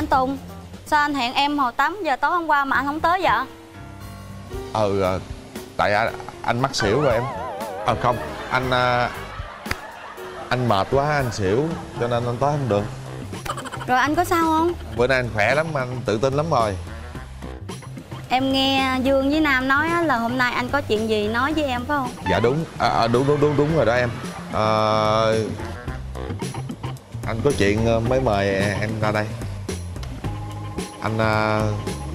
Anh Tùng Sao anh hẹn em hồi 8 giờ tối hôm qua mà anh không tới vậy? Ừ à, tại à, anh mắc xỉu rồi em. Ờ không anh à, anh mệt quá anh xỉu cho nên anh tới không được. Rồi anh có sao không? Bữa nay anh khỏe lắm anh tự tin lắm rồi. Em nghe Dương với Nam nói á là hôm nay anh có chuyện gì nói với em phải không? Dạ đúng à, à, đúng đúng đúng đúng rồi đó em. À, anh có chuyện ờ, mới mời em ra đây anh à,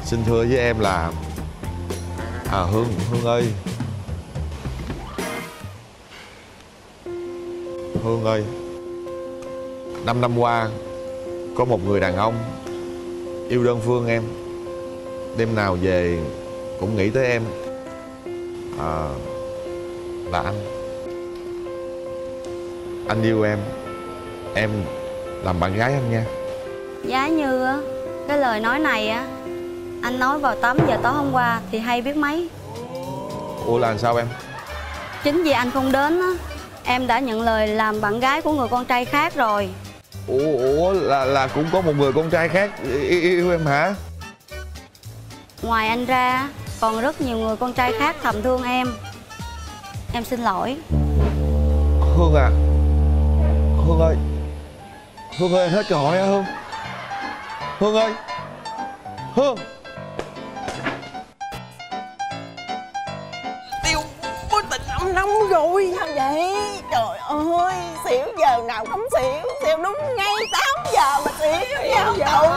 xin thưa với em là à hương hương ơi. Hương ơi năm năm qua có một người đàn ông yêu đơn phương em. Đêm nào về cũng nghĩ tới em. À, là anh. Anh yêu em. Em làm bạn gái anh nha. Giá như á? Cái lời nói này á Anh nói vào 8 giờ tối hôm qua Thì hay biết mấy. Ủa là sao em? Chính vì anh không đến á Em đã nhận lời làm bạn gái của người con trai khác rồi. Ủa ủa là là cũng có một người con trai khác yêu, yêu em hả? Ngoài anh ra Còn rất nhiều người con trai khác thầm thương em. Em xin lỗi. Hương à. Hương ơi. Hương ơi hết câu hỏi hả hương hương ơi. Hương. Tiêu có tình năm năm rồi sao vậy? Trời ơi xỉu giờ nào cũng xỉu xỉu đúng ngay 8 giờ mà xỉu nhau cậu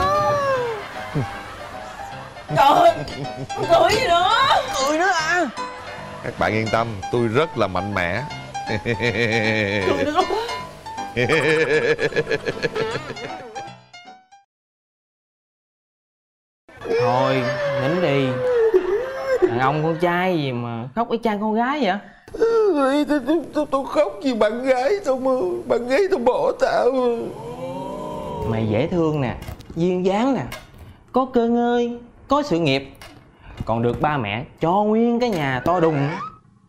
trời cười gì nữa? Cười nữa à? Các bạn yên tâm tôi rất là mạnh mẽ. Cười nữa Thôi nín đi. Đàn ông con trai gì mà khóc y chang con gái vậy? Tôi, tôi, tôi, tôi khóc vì bạn gái tôi mà. Bạn gái tôi bỏ tao. Mày dễ thương nè Duyên dáng nè Có cơ ngơi Có sự nghiệp. Còn được ba mẹ cho nguyên cái nhà to đùng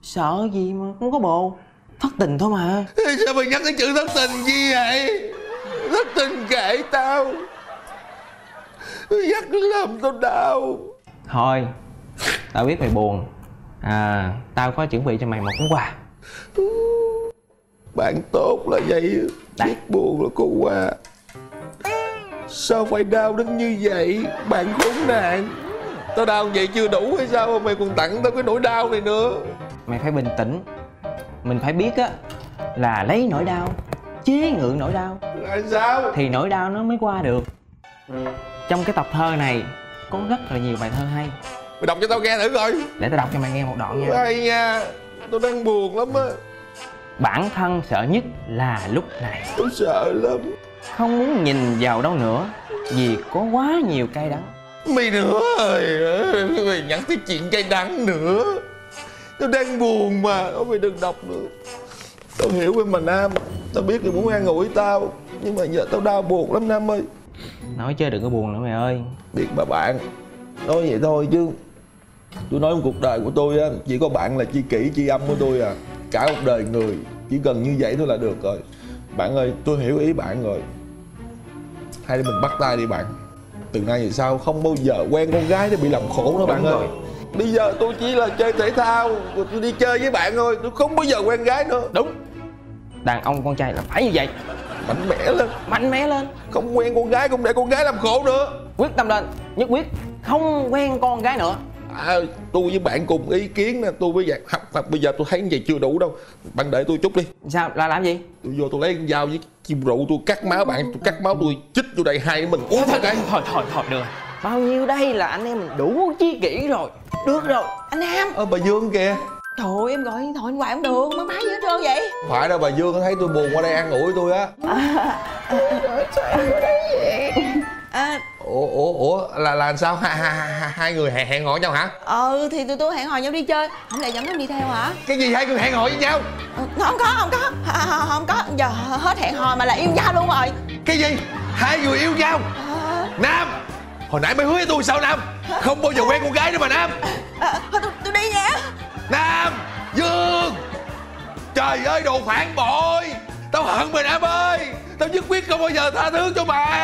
Sợ gì mà không có bồ. Thất tình thôi mà. Sao mày nhắc cái chữ thất tình gì vậy? Thất tình kệ tao nhắc làm tao đau. Thôi Tao biết mày buồn. À Tao có chuẩn bị cho mày một món quà. Bạn tốt là vậy. Đây. biết buồn là có quà. Sao phải đau đến như vậy? Bạn khốn nạn. Tao đau vậy chưa đủ hay sao mà mày còn tặng tao cái nỗi đau này nữa? Mày phải bình tĩnh. Mình phải biết á Là lấy nỗi đau Chế ngự nỗi đau. Là sao? Thì nỗi đau nó mới qua được Trong cái tập thơ này Có rất là nhiều bài thơ hay. Mày đọc cho tao nghe thử coi. Để tao đọc cho mày nghe một đoạn nha. Hay nha tao đang buồn lắm á. Bản thân sợ nhất là lúc này. Tao sợ lắm. Không muốn nhìn vào đâu nữa Vì có quá nhiều cay đắng. Mày nữa rồi mày nhắc tới chuyện cay đắng nữa. Tao đang buồn mà Thôi mày đừng đọc nữa. Tao hiểu em mà nam. Tao biết mày muốn an ủi tao nhưng mà giờ tao đau buồn lắm nam ơi Nói chơi đừng có buồn nữa mày ơi. Biết mà bạn. Nói vậy thôi chứ. Tôi nói cuộc đời của tôi á chỉ có bạn là chi kỷ chi âm của tôi à. Cả một đời người chỉ cần như vậy thôi là được rồi. Bạn ơi tôi hiểu ý bạn rồi. Hai đứa mình bắt tay đi bạn. Từ nay về sau không bao giờ quen con gái để bị làm khổ nữa bạn Đúng ơi. rồi. bây giờ tôi chỉ là chơi thể thao rồi tôi đi chơi với bạn thôi. Tôi không bao giờ quen gái nữa. Đúng. Đàn ông con trai là phải như vậy mạnh mẽ lên. Mạnh mẽ lên. Không quen con gái không để con gái làm khổ nữa. Quyết tâm lên Nhất quyết. Không quen con gái nữa. À, tôi với bạn cùng ý kiến nè tôi với vậy học bây giờ tôi thấy như vậy chưa đủ đâu. Bạn đợi tôi chút đi. Sao là làm gì? Tôi vô tôi lấy con dao với chim rượu tôi cắt máu bạn tôi cắt máu tôi chích vô đây hai mình. Uống thôi cái. Thôi thôi thôi được Bao nhiêu đây là anh em mình đủ chi kỷ rồi. Được rồi. Anh Nam. Ơ bà dương kìa trời ơi em gọi điện thoại hoài không được má má gì hết trơn vậy? Phải đâu bà dương thấy tôi buồn qua đây ăn ủi tôi á. À ủa ủa ủa là là sao? Hai, hai, hai, hai người hẹn hẹn hò nhau hả? ừ thì tụi tôi hẹn hò nhau đi chơi. Không lẽ dẫn nó đi theo hả? Cái gì hai người hẹn hò với nhau? Ừ, không có không có. À, không có. Giờ hết hẹn hò mà là yêu nhau luôn rồi. Cái gì? Hai người yêu nhau? À, nam hồi nãy mày hứa với tôi sao nam? Không bao giờ quen con gái nữa mà nam. À, Trời ơi, đồ phản bội. Tao hận mày Nam ơi Tao nhất quyết không bao giờ tha thứ cho mày.